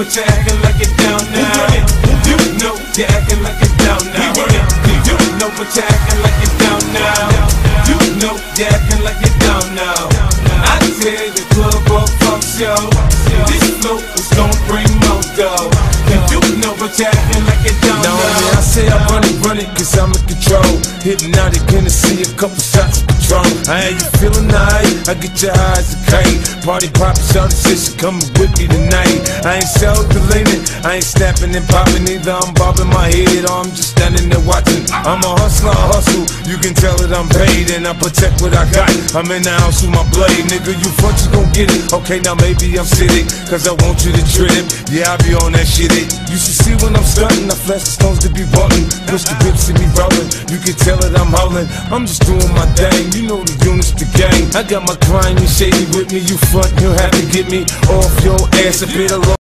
but you're acting like it down now. You know you're acting like it down now. You know but you're acting like it down now. You know you're acting like it down now. I tell you, club or fuck show. This flow is gon' bring more dough. You know but you're acting like it down Now, now. I say I run it, run it, cause I'm in control. Hypnotic, gonna see a couple shots of I ain't you feeling nice? I get your eyes a kite. Party poppin', shout sister coming with me tonight. I ain't self-deleting, I ain't snapping and popping either. I'm bobbing my head or I'm just standing there watching. I'm a hustler, I hustle. You can tell that I'm paid and I protect what I got. I'm in the house with my blade, nigga. You front, you gon' get it. Okay, now maybe I'm sitting, cause I want you to trip. Yeah, I be on that shit. It. You should see when I'm stunting. I flash the stones to be rolling. Push the whips to me rolling. You can tell that I'm howling. I'm just doing my thing. You know the units, the gang. I got my client you shady with me. You front, you'll have to get me off your ass a bit alone.